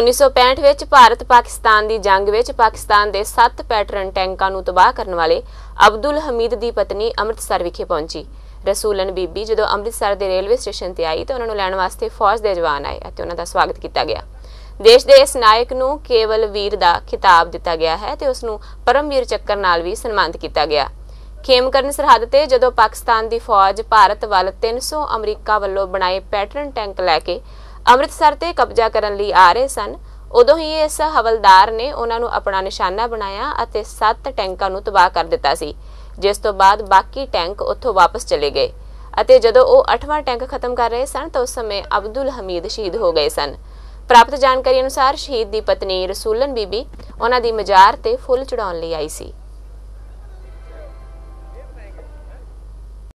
1965 ਵਿੱਚ ਭਾਰਤ ਪਾਕਿਸਤਾਨ ਦੀ ਜੰਗ ਵਿੱਚ ਪਾਕਿਸਤਾਨ ਦੇ 7 ਪੈਟਰਨ ਟੈਂਕਾਂ ਨੂੰ ਤਬਾਹ ਕਰਨ ਵਾਲੇ ਅਬਦੁਲ ਹਮੀਦ ਦੀ ਪਤਨੀ ਅੰਮ੍ਰਿਤਸਰ ਵਿਖੇ ਪਹੁੰਚੀ। ਰਸੂਲਨ ਬੀਬੀ ਜਦੋਂ ਅੰਮ੍ਰਿਤਸਰ ਦੇ ਰੇਲਵੇ ਸਟੇਸ਼ਨ ਤੇ ਆਈ ਤਾਂ ਉਹਨਾਂ ਨੂੰ ਲੈਣ ਵਾਸਤੇ ਫੌਜ ਦੇ ਜਵਾਨ ਆਏ ਅਤੇ ਉਹਨਾਂ ਦਾ ਸਵਾਗਤ ਕੀਤਾ ਗਿਆ। ਦੇਸ਼ ਦੇ ਇਸ ਨਾਇਕ ਨੂੰ ਕੇਵਲ ਵੀਰ ਦਾ ਖਿਤਾਬ ਦਿੱਤਾ ਗਿਆ ਹੈ ਤੇ ਉਸ ਨੂੰ ਪਰਮਵੀਰ ਚੱਕਰ ਨਾਲ ਵੀ ਸਨਮਾਨਿਤ ਕੀਤਾ ਗਿਆ। ਖੇਮਕਰਨ ਸਰਹੱਦ ਤੇ ਜਦੋਂ ਪਾਕਿਸਤਾਨ ਦੀ ਫੌਜ ਭਾਰਤ ਵੱਲ 300 ਅਮਰੀਕਾ ਵੱਲੋਂ ਬਣਾਏ ਪੈਟਰਨ ਟੈਂਕ ਲੈ ਕੇ ਅੰਮ੍ਰਿਤਸਰ ਤੇ ਕਬਜ਼ਾ ਕਰਨ ਲਈ ਆ ਰਹੇ ਸਨ। ਉਦੋਂ ਹੀ ਇਸ ਹਵਲਦਾਰ ਨੇ ਉਹਨਾਂ ਨੂੰ ਆਪਣਾ ਨਿਸ਼ਾਨਾ ਬਣਾਇਆ ਅਤੇ 7 ਟੈਂਕਾਂ ਨੂੰ ਤਬਾਹ ਕਰ ਦਿੱਤਾ ਸੀ, ਜਿਸ ਤੋਂ ਬਾਅਦ ਬਾਕੀ ਟੈਂਕ ਉੱਥੋਂ ਵਾਪਸ ਚਲੇ ਗਏ ਅਤੇ ਜਦੋਂ ਉਹ 8ਵਾਂ ਟੈਂਕ ਖਤਮ ਕਰ ਰਹੇ ਸਨ ਤਾਂ ਉਸ ਸਮੇਂ ਅਬਦੁਲ ਹਮੀਦ ਸ਼ਹੀਦ ਹੋ ਗਏ ਸਨ। ਪ੍ਰਾਪਤ ਜਾਣਕਾਰੀ ਅਨੁਸਾਰ ਸ਼ਹੀਦ ਦੀ ਪਤਨੀ ਰਸੂਲਨ ਬੀਬੀ ਉਹਨਾਂ ਦੀ ਮਜ਼ਾਰ ਤੇ ਫੁੱਲ ਚੜਾਉਣ ਲਈ ਆਈ ਸੀ।